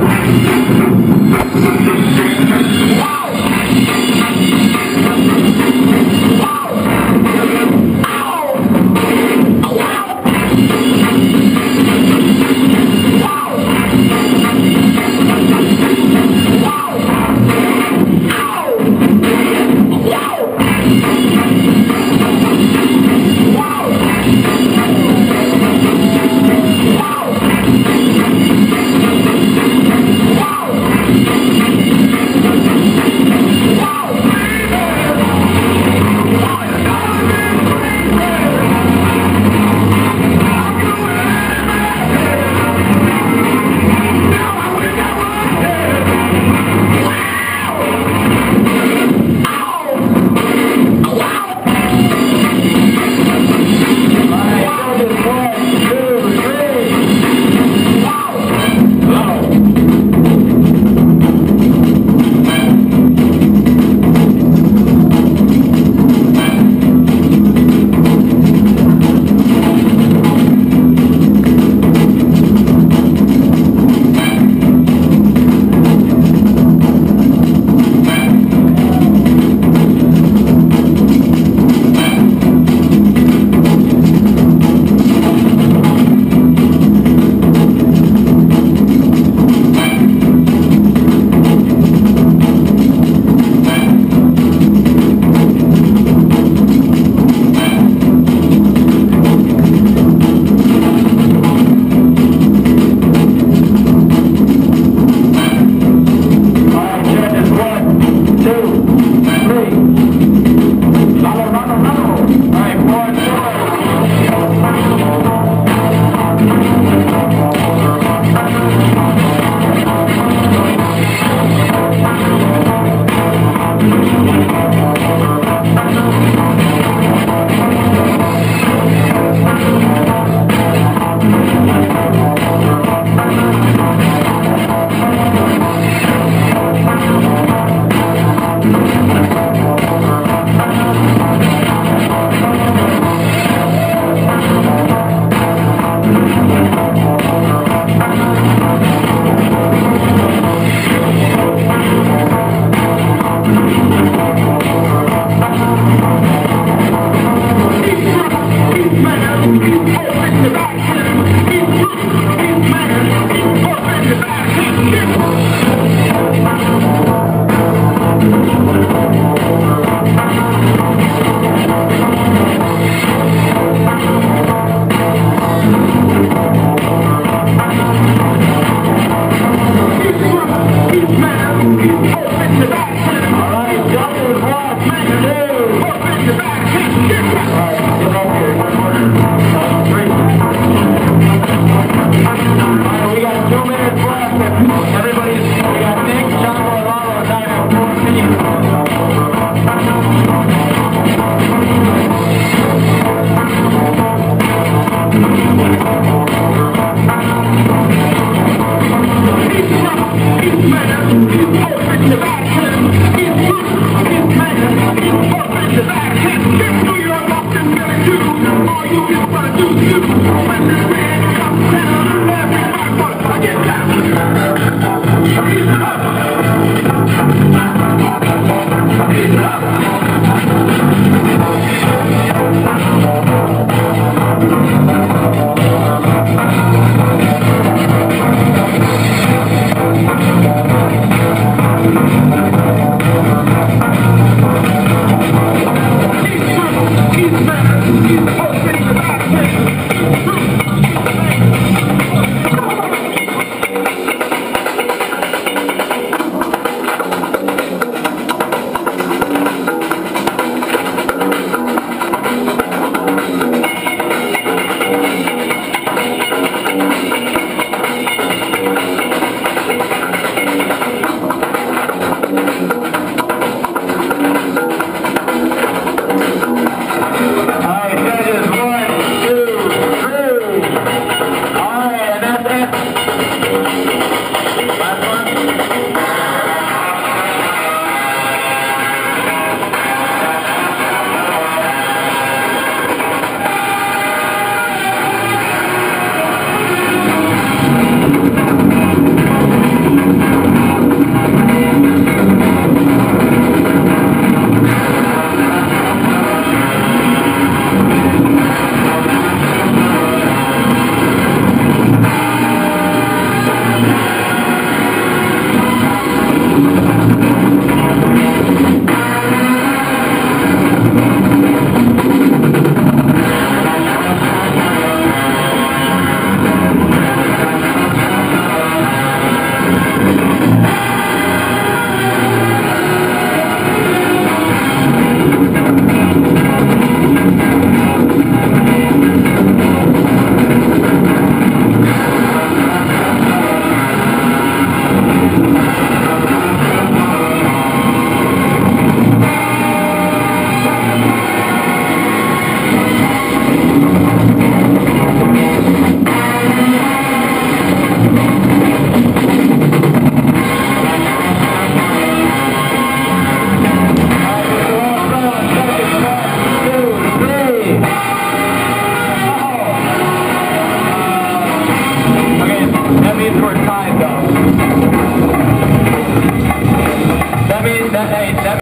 He's Hey!